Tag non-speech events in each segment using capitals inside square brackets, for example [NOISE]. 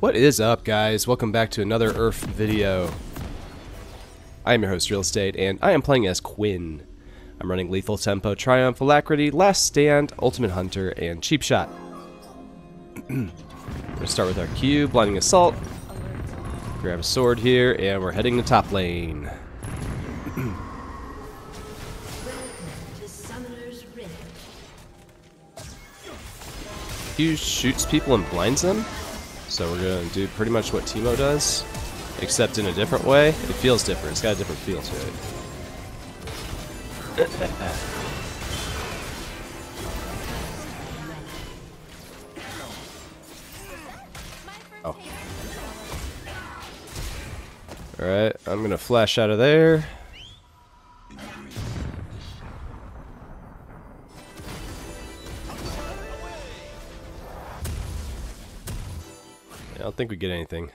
What is up guys? Welcome back to another URF video. I am your host Real Estate and I am playing as Quinn. I'm running Lethal Tempo, Triumph, Alacrity, Last Stand, Ultimate Hunter, and Cheap Shot. [CLEARS THROAT] we're gonna start with our Q, Blinding Assault. Grab a sword here and we're heading to top lane. [CLEARS THROAT] Q shoots people and blinds them. So we're going to do pretty much what Teemo does, except in a different way. It feels different. It's got a different feel to it. [LAUGHS] oh. Alright, I'm going to flash out of there. I don't think we get anything.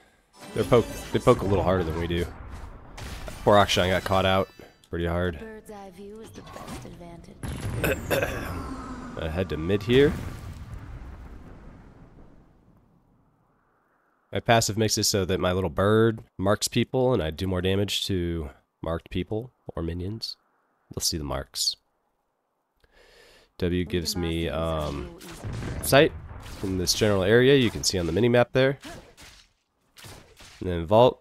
They poke they poke a little harder than we do. Poor Akshan got caught out pretty hard. Bird's eye view is the best advantage. [COUGHS] I head to mid here. My passive makes it so that my little bird marks people and I do more damage to marked people or minions. You'll see the marks. W gives me um, sight in this general area you can see on the mini map there. And then Vault.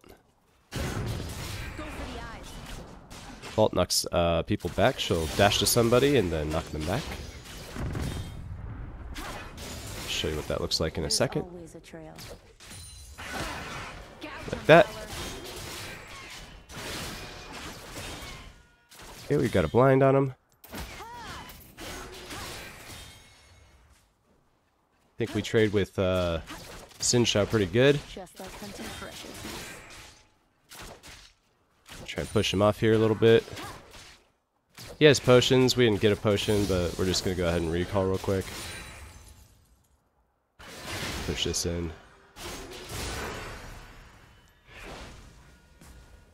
Vault knocks uh, people back. She'll dash to somebody and then knock them back. show you what that looks like in a second. Always a trail. Like that. Okay, we've got a blind on him. Think we trade with uh, Xin Zhao pretty good. Just like hunting precious. Try and push him off here a little bit. He has potions. We didn't get a potion, but we're just going to go ahead and recall real quick. Push this in.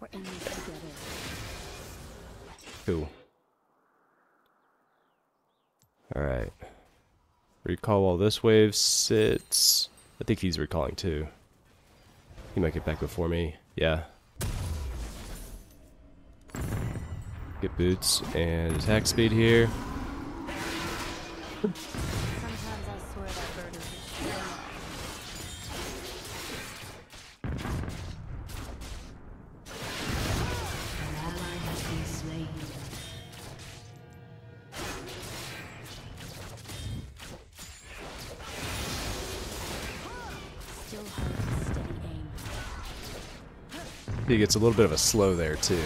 We're in this together. Cool. Alright. Recall while this wave sits. I think he's recalling too. He might get back before me. Yeah. Get boots and attack speed here. He gets a little bit of a slow there too.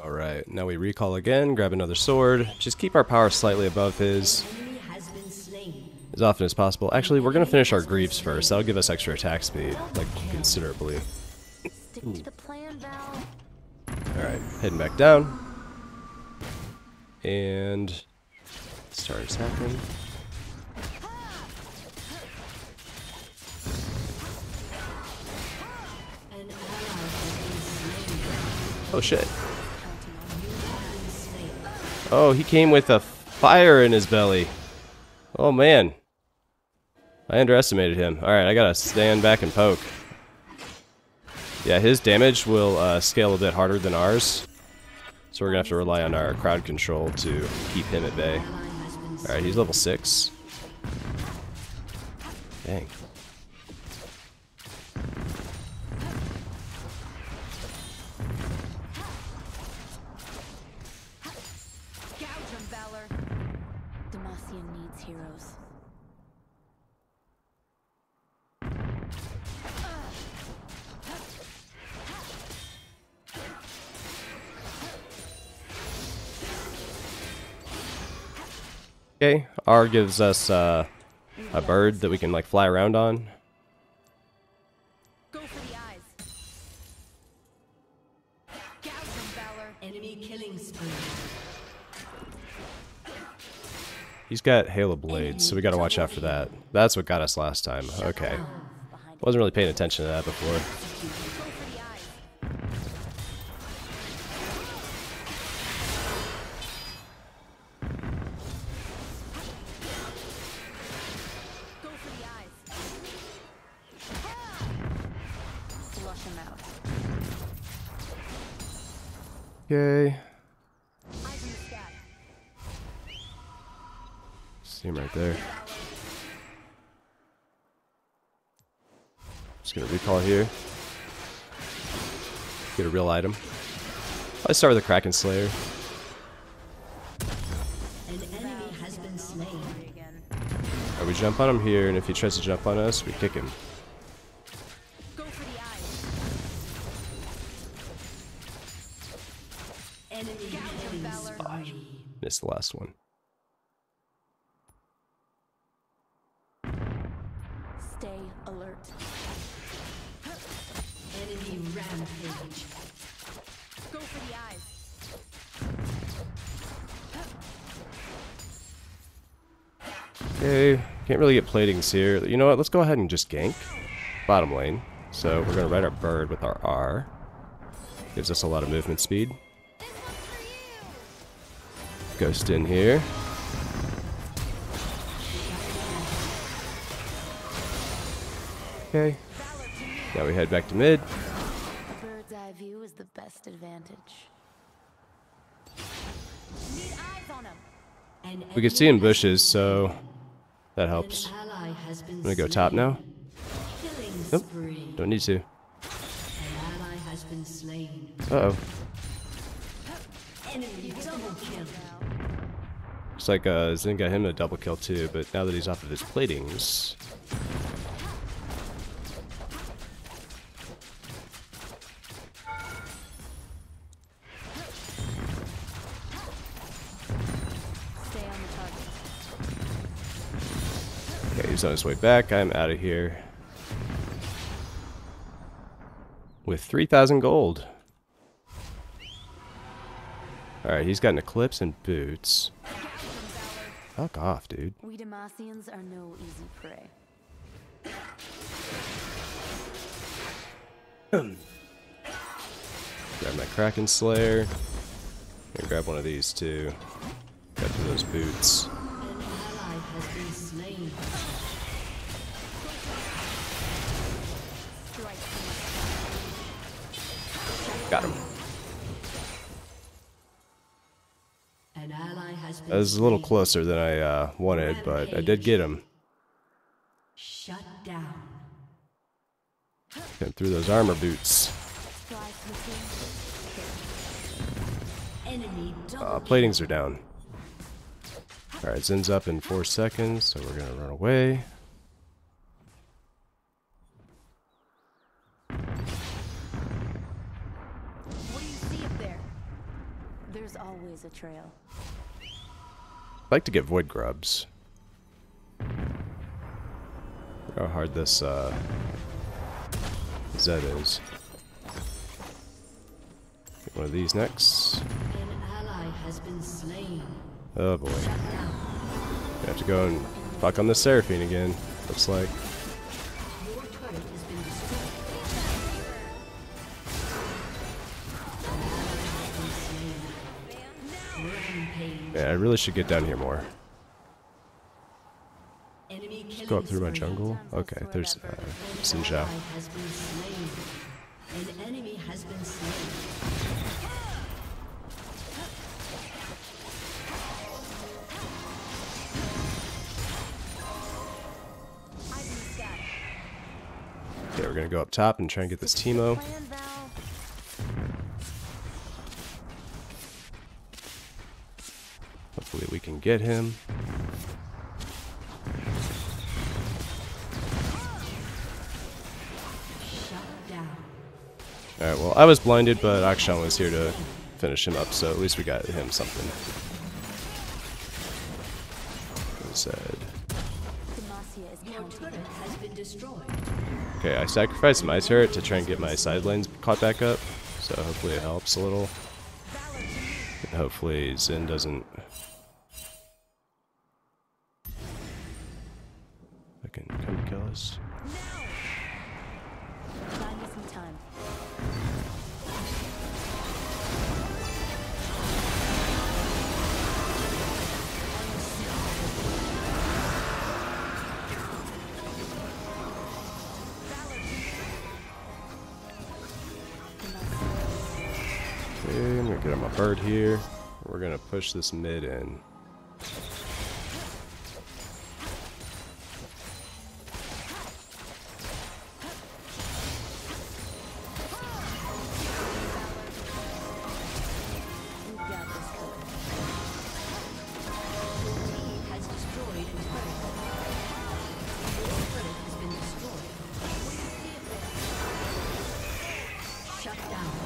Alright, now we recall again, grab another sword, just keep our power slightly above his as often as possible. Actually, we're gonna finish our Greaves first, that'll give us extra attack speed, like considerably. Stick to the plan, Val. Alright, heading back down. And starts happening. Oh shit. Oh, he came with a fire in his belly. Oh man. I underestimated him. Alright, I gotta stand back and poke. Yeah, his damage will uh, scale a bit harder than ours. So we're gonna have to rely on our crowd control to keep him at bay. Alright, he's level 6. Dang. Okay, R gives us uh, a bird that we can like fly around on. Go for the eyes. Valor. Enemy killing. He's got Hail of Blades, so we gotta watch out for that. That's what got us last time. Okay. Wasn't really paying attention to that before. Okay. Eyes in the sky. See him right there. Just gonna recall here. Get a real item. Let's start with a Kraken Slayer. An enemy has been slain. Again. Right, we jump on him here, and if he tries to jump on us, we kick him. Missed the last one. Stay alert. Enemy rampage. Go for the eyes. Okay, can't really get platings here. You know what? Let's go ahead and just gank bottom lane. So we're gonna ride our bird with our R. Gives us a lot of movement speed. Ghost in here. Okay. Valor to me. Now we head back to mid. Bird's eye view is the best advantage. Need eyes on him. An We can see in bushes, so that helps. An ally I'm gonna go top now. Nope. Don't need to. An ally has been slain. Uh oh. Looks like uh, Zen got him a double kill too, but now that he's off of his platings. Stay on the target. Okay, he's on his way back. I'm out of here. With 3,000 gold. Alright, he's got an Eclipse and boots. Gouge 'em, Valor. Fuck off, dude. We Demacians are no easy prey. [CLEARS THROAT] Grab my Kraken Slayer. And grab one of these too. Got through those boots. An ally has been slain. Strike from Got him. An That was a little closer than I uh, wanted, but I did get him. Shut down. Came through those armor boots. Uh, platings are down. Alright, Zen's up in four seconds, so we're gonna run away. What do you see up there? There's always a trail. I'd like to get Void Grubs. Look How hard this uh, Zed is. Get one of these next. An ally has been slain. Oh boy. We have to go and fuck on the Seraphine again, looks like. Really should get down here more. Killing Go up through my jungle. Okay, there's uh, An Xin Zhao. ally has been slain. An enemy has been slain. Eyes in the sky. Okay, we're gonna go up top and try and get this Teemo. Plan, Val. Hopefully we can get him. Alright, well, I was blinded, but Akshan was here to finish him up, so at least we got him something. Said. Okay, I sacrificed my turret to try and get my side lanes caught back up, so hopefully it helps a little. And hopefully Zen doesn't... Okay, I'm gonna get on my bird here. We're gonna push this mid in. We've got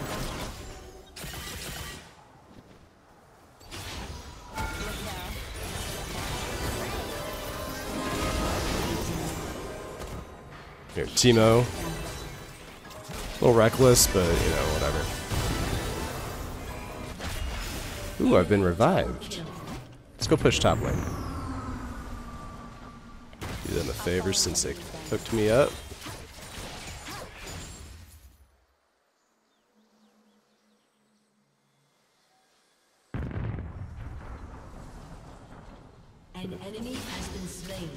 Here, Teemo. A little reckless, but you know, whatever. Ooh, I've been revived. Let's go push top lane. Do them a favor since they hooked me up. An enemy has been slain.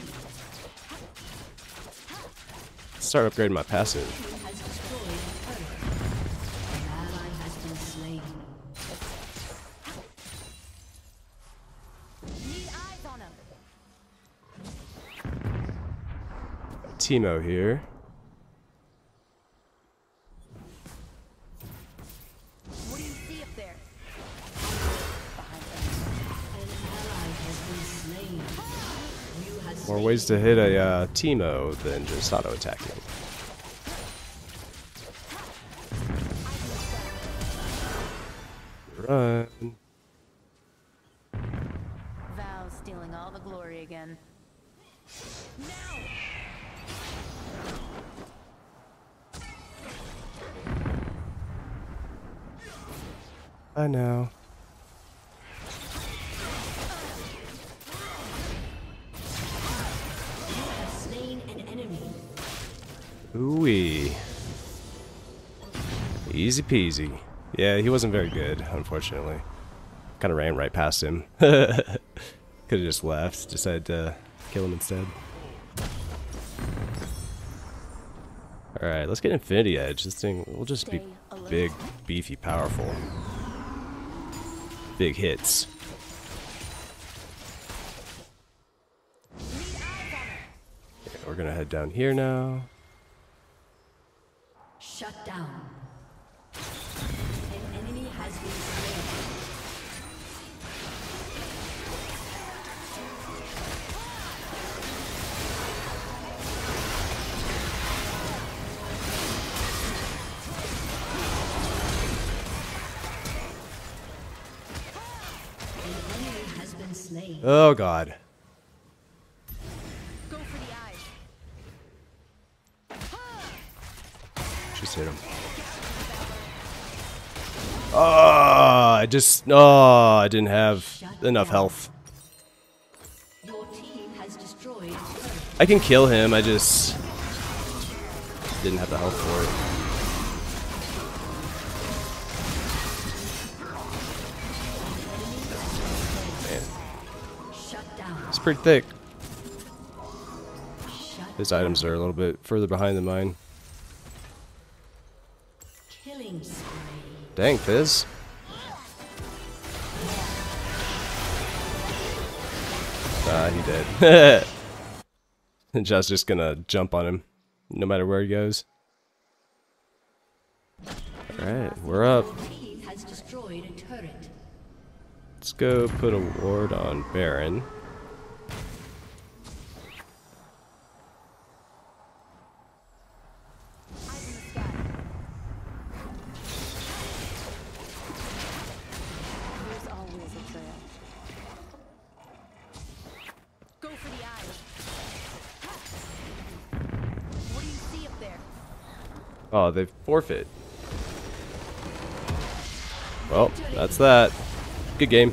Start upgrading my passive. Team has More ways to hit a uh, Teemo than just auto attacking. Run. them. Stealing all the glory again. Now! I know. Easy peasy. Yeah, he wasn't very good, unfortunately. Kind of ran right past him. [LAUGHS] Could have just left. Decided to kill him instead. Alright, let's get Infinity Edge. This thing will just be big, beefy, powerful. Big hits. Okay, we're gonna head down here now. Shut down. Oh god. Just oh, I didn't have enough health. Your team has destroyed a turret. I can kill him. I just didn't have the health for it. Man, it's pretty thick. His items are a little bit further behind than mine. Dang, Fizz. Ah, he did. [LAUGHS] [LAUGHS] Just just gonna jump on him, no matter where he goes. Alright, we're up. Your team has destroyed a turret. Let's go put a ward on Baron. Oh, they forfeit. Well, that's that. Good game.